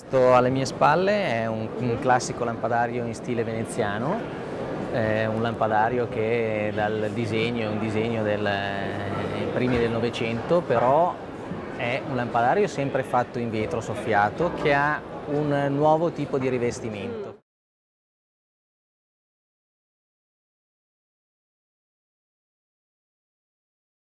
Questo alle mie spalle è un, un classico lampadario in stile veneziano, eh, un lampadario che dal disegno è un disegno del, eh, primi del Novecento, però è un lampadario sempre fatto in vetro soffiato che ha un nuovo tipo di rivestimento.